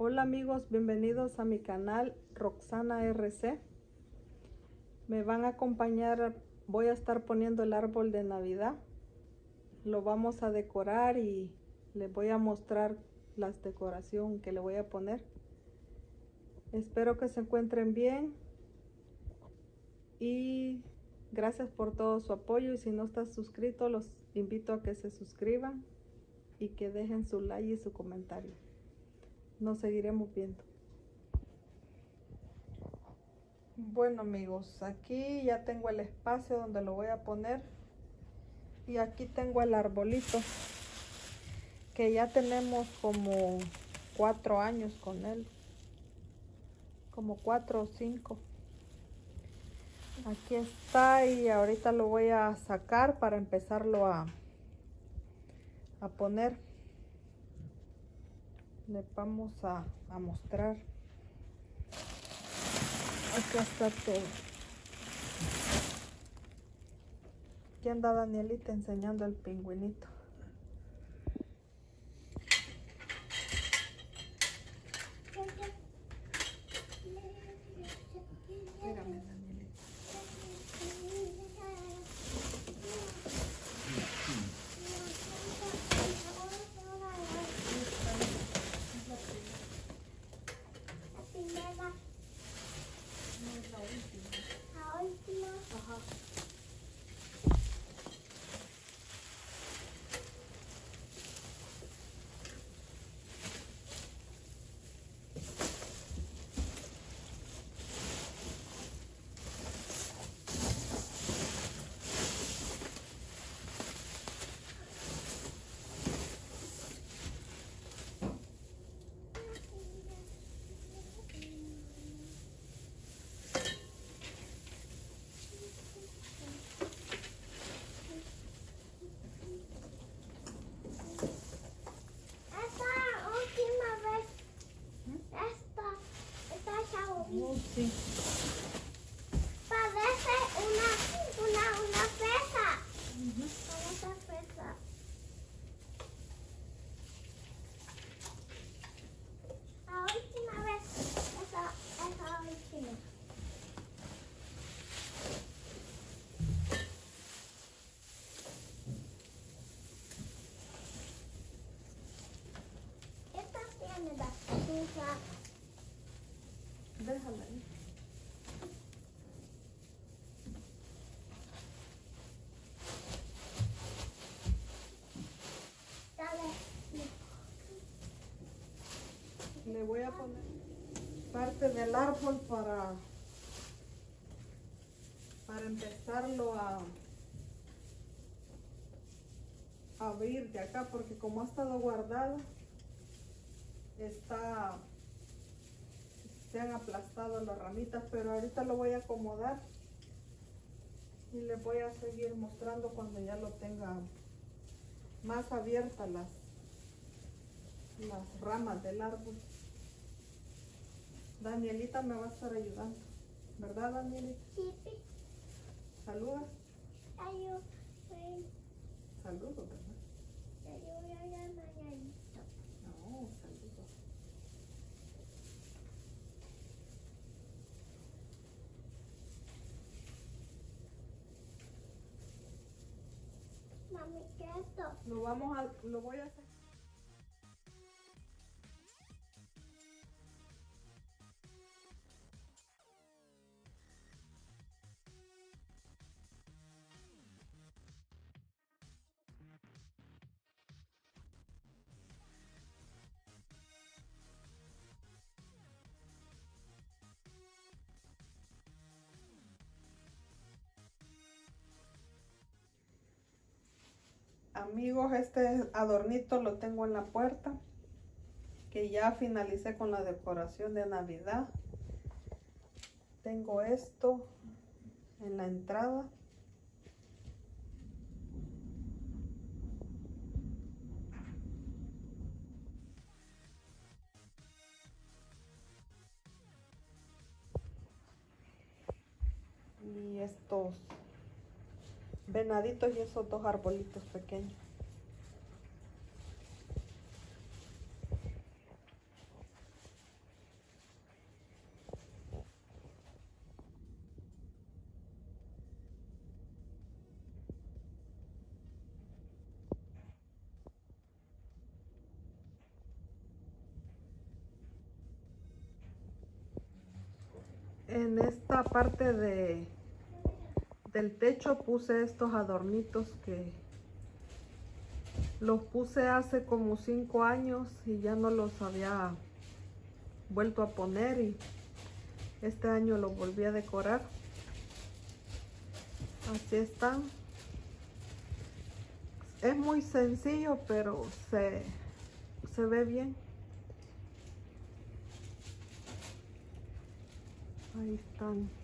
Hola amigos, bienvenidos a mi canal Roxana RC. Me van a acompañar, voy a estar poniendo el árbol de Navidad. Lo vamos a decorar y les voy a mostrar las decoración que le voy a poner. Espero que se encuentren bien y gracias por todo su apoyo y si no estás suscrito los invito a que se suscriban y que dejen su like y su comentario. Nos seguiremos viendo. Bueno amigos, aquí ya tengo el espacio donde lo voy a poner. Y aquí tengo el arbolito que ya tenemos como cuatro años con él. Como cuatro o cinco. Aquí está y ahorita lo voy a sacar para empezarlo a a poner le vamos a, a mostrar. Acá está todo. Aquí anda Danielita enseñando el pingüinito Le voy a poner parte del árbol para para empezarlo a abrir de acá porque como ha estado guardado está se han aplastado las ramitas pero ahorita lo voy a acomodar y les voy a seguir mostrando cuando ya lo tenga más abiertas las las ramas del árbol Danielita me va a estar ayudando ¿verdad Danielita? Sí, sí. Saluda Ayú, Saludos, ¿verdad? ya, ya, mañanito. No, saludos. Mami, ¿qué es esto? Lo vamos a, lo voy a Amigos, este adornito lo tengo en la puerta. Que ya finalicé con la decoración de Navidad. Tengo esto en la entrada. Y estos venaditos y esos dos arbolitos pequeños. En esta parte de del techo puse estos adornitos que los puse hace como cinco años y ya no los había vuelto a poner y este año los volví a decorar. Así están. Es muy sencillo, pero se, se ve bien. Ahí están.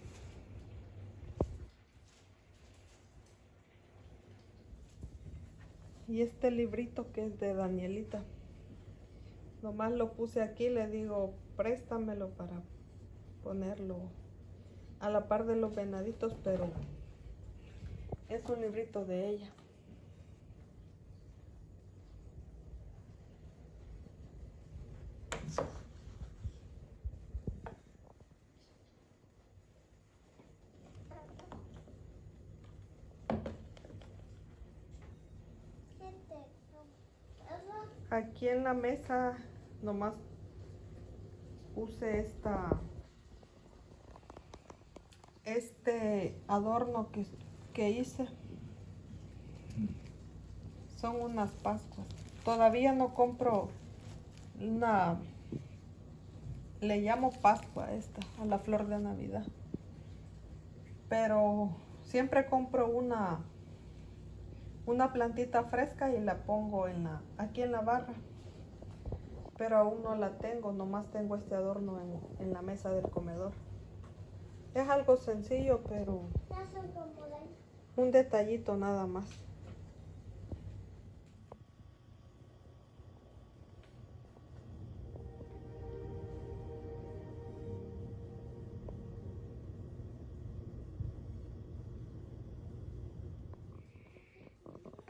Y este librito que es de Danielita. Nomás lo puse aquí, le digo, préstamelo para ponerlo a la par de los venaditos, pero es un librito de ella. Aquí en la mesa nomás puse esta este adorno que, que hice. Son unas pascuas. Todavía no compro una le llamo pascua esta a la flor de navidad. Pero siempre compro una una plantita fresca y la pongo en la, aquí en la barra. Pero aún no la tengo, nomás tengo este adorno en, en la mesa del comedor. Es algo sencillo, pero un detallito nada más.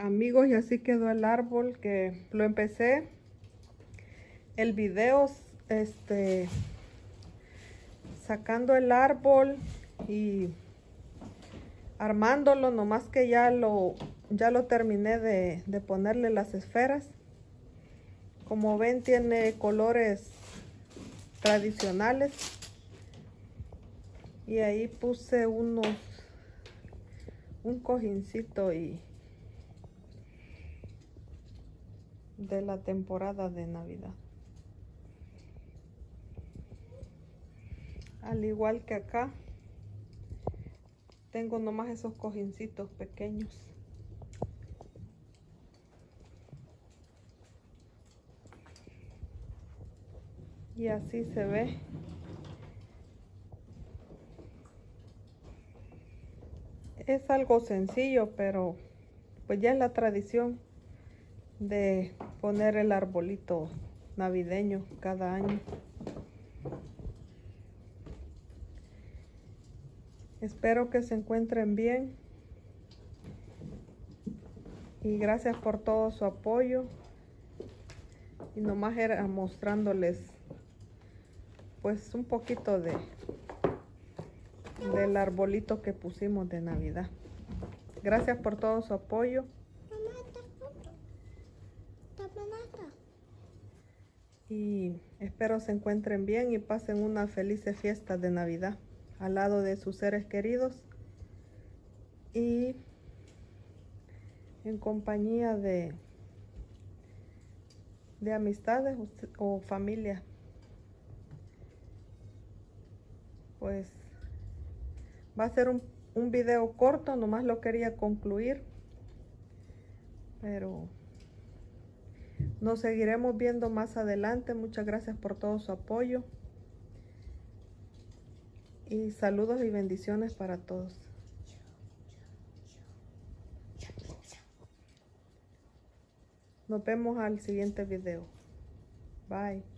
Amigos, y así quedó el árbol que lo empecé. El video, este, sacando el árbol y armándolo, nomás que ya lo, ya lo terminé de, de ponerle las esferas. Como ven, tiene colores tradicionales. Y ahí puse unos, un cojincito y de la temporada de Navidad. Al igual que acá, tengo nomás esos cojincitos pequeños. Y así se ve. Es algo sencillo, pero pues ya es la tradición de poner el arbolito navideño cada año. Espero que se encuentren bien. Y gracias por todo su apoyo. Y nomás era mostrándoles pues un poquito de del arbolito que pusimos de Navidad. Gracias por todo su apoyo. Mamá, está junto. Está manata. Y espero se encuentren bien y pasen una feliz fiesta de Navidad al lado de sus seres queridos y en compañía de de amistades o, familia. Pues va a ser un, un video corto, nomás lo quería concluir, pero nos seguiremos viendo más adelante. Muchas gracias por todo su apoyo. Y saludos y bendiciones para todos. Nos vemos al siguiente video. Bye.